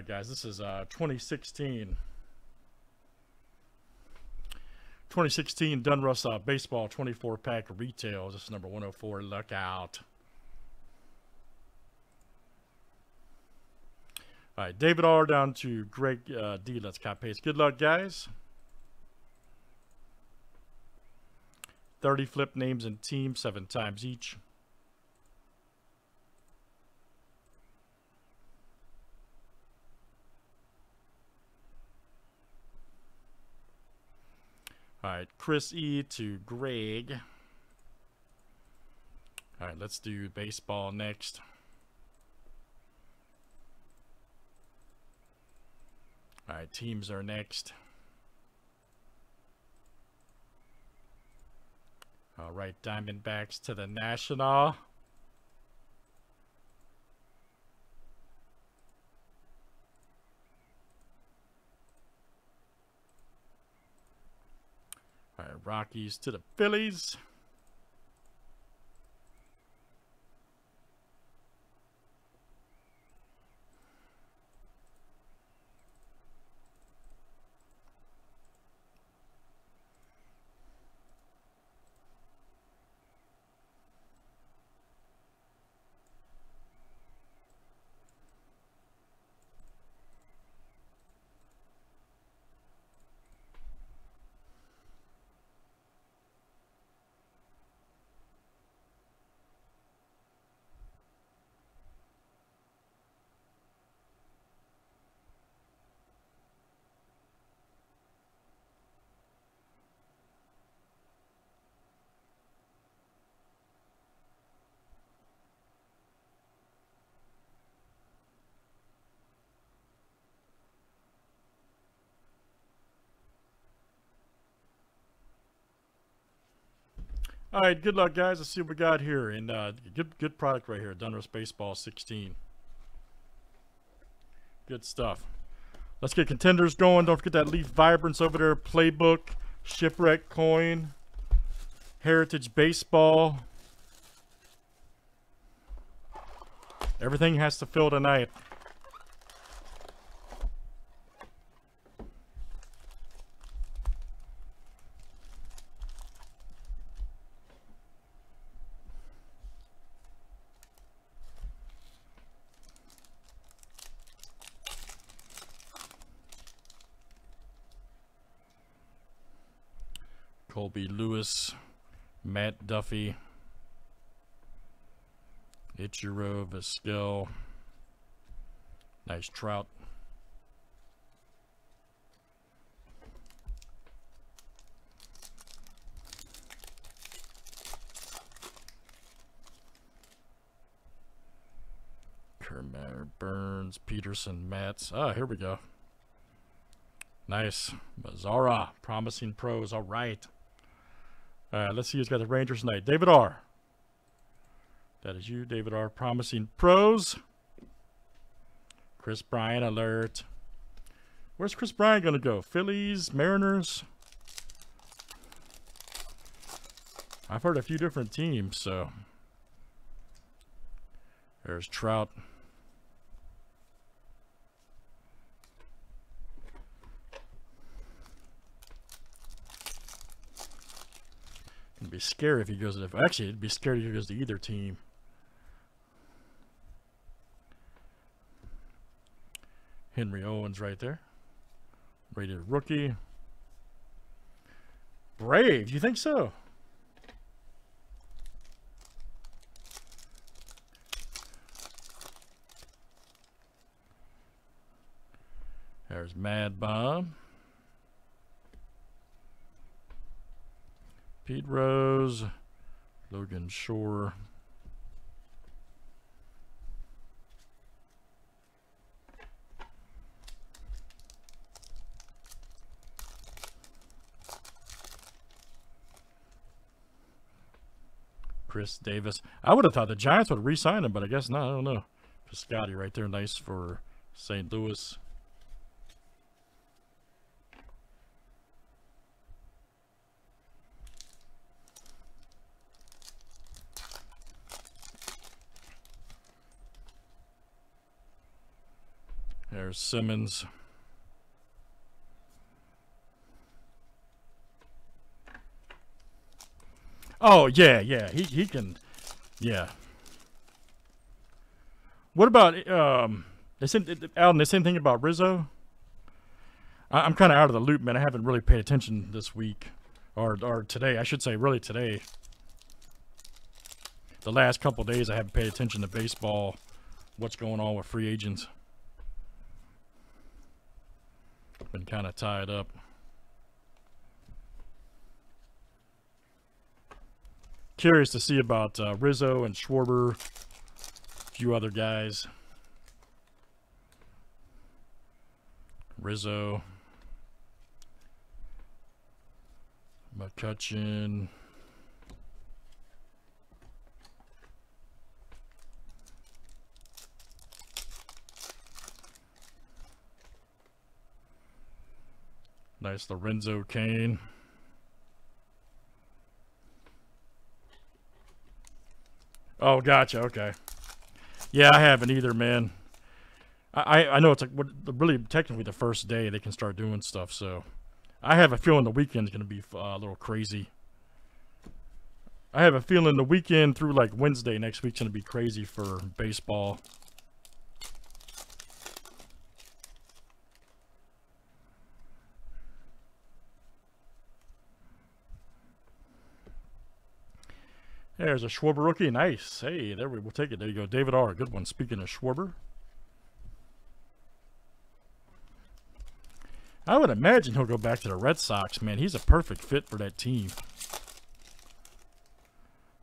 Right, guys, this is uh, 2016. 2016 Donruss uh, Baseball 24 pack retail. This is number 104. Look out. All right, David R. down to Greg uh, D. Let's cop paste. Good luck, guys. 30 flip names and teams, seven times each. Chris E to Greg. All right, let's do baseball next. All right, teams are next. All right, Diamondbacks to the National. Rockies to the Phillies. All right, good luck, guys. Let's see what we got here. And uh, good, good product right here, Donruss Baseball 16. Good stuff. Let's get contenders going. Don't forget that Leaf Vibrance over there, Playbook, Shipwreck Coin, Heritage Baseball. Everything has to fill tonight. Colby Lewis, Matt Duffy, Ichiro Vizquel, nice trout. Kermaner, Burns, Peterson, Mats. Ah, here we go. Nice. Mazara, promising pros. All right. All right, let's see who's got the Rangers tonight. David R. That is you, David R. Promising pros. Kris Bryant alert. Where's Kris Bryant going to go? Phillies, Mariners? I've heard a few different teams, so. There's Trout. It'd be scary if he goes to. Actually, it'd be scary if he goes to either team. Henry Owens right there. Rated rookie. Brave, you think so? There's MadBum. Pete Rose, Logan Shore. Chris Davis. I would have thought the Giants would re-sign him, but I guess not. I don't know. Scotty right there, nice for St. Louis. There's Simmons. Oh yeah, yeah. He he can. Yeah. What about um? They said Allen. The same thing about Rizzo. I, I'm kind of out of the loop, man. I haven't really paid attention this week, or or today. I should say, really today. The last couple days, I haven't paid attention to baseball. What's going on with free agents? Been kind of tied up. Curious to see about uh, Rizzo and Schwarber, a few other guys. Rizzo, McCutcheon. Nice Lorenzo Cain. Oh, gotcha. Okay. Yeah, I haven't either, man. I I know it's like really technically the first day they can start doing stuff. So I have a feeling the weekend's gonna be uh, a little crazy. I have a feeling the weekend through like Wednesday next week's gonna be crazy for baseball. There's a Schwarber rookie. Nice. Hey, there we will take it. There you go. David R. Good one. Speaking of Schwarber. I would imagine he'll go back to the Red Sox, man. He's a perfect fit for that team.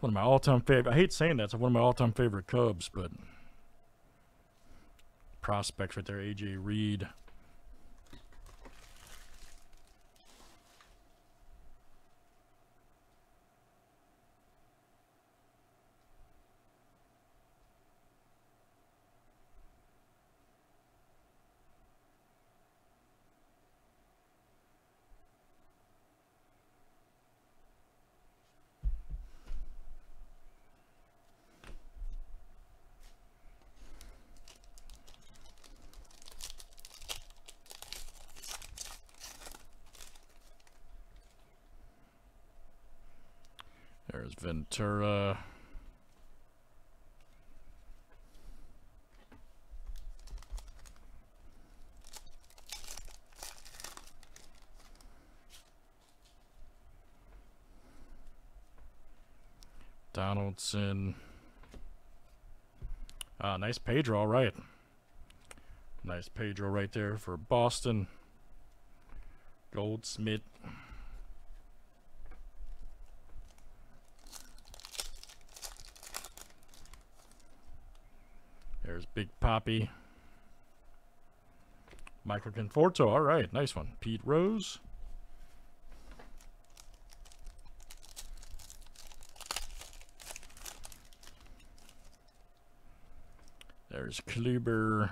One of my all-time favorite. I hate saying that. It's one of my all-time favorite Cubs, but prospects right there. A.J. Reed. There's Ventura. Donaldson. Ah, nice Pedro, all right. Nice Pedro right there for Boston. Goldschmidt. There's Big Papi. Michael Conforto. All right, nice one. Pete Rose. There's Kluber.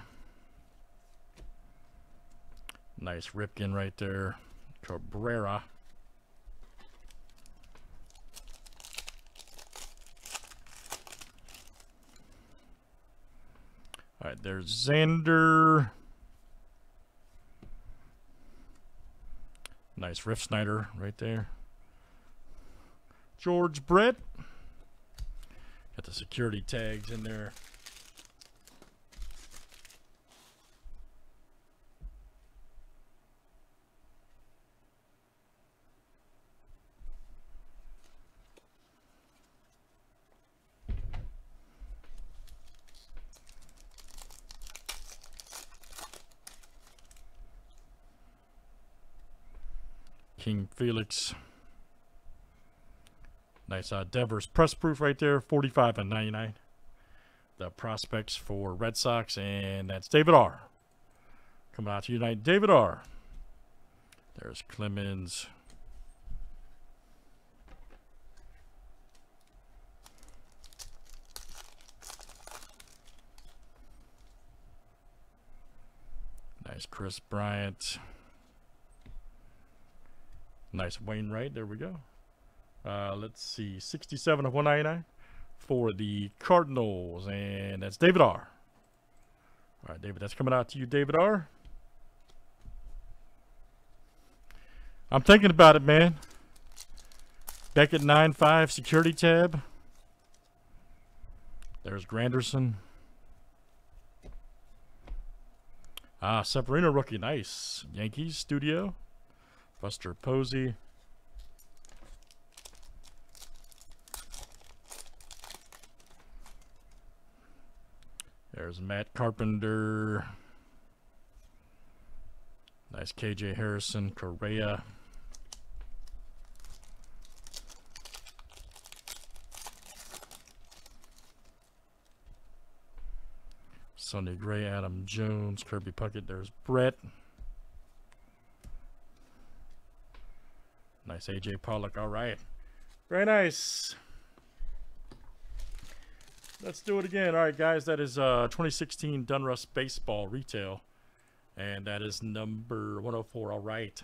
Nice Ripken right there. Cabrera. All right, there's Xander. Nice Refsnyder right there. George Brett. Got the security tags in there. King Felix. Nice uh, Devers press proof right there, 45 and 99. The prospects for Red Sox, and that's David R. Coming out to Unite, David R. There's Clemens. Nice Kris Bryant. Nice Wainwright. There we go. Uh, let's see. 67 of 199 for the Cardinals. And that's David R. All right, David, that's coming out to you, David R. I'm thinking about it, man. Back at 9-5, security tab. There's Granderson. Ah, Severino rookie, nice. Yankees studio. Buster Posey. There's Matt Carpenter. Nice KJ Harrison, Correa. Sonny Gray, Adam Jones, Kirby Puckett. There's Brett. Nice AJ Pollock. All right. Very nice. Let's do it again. All right, guys. That is uh, 2016 Donruss Baseball Retail. And that is number 104. All right.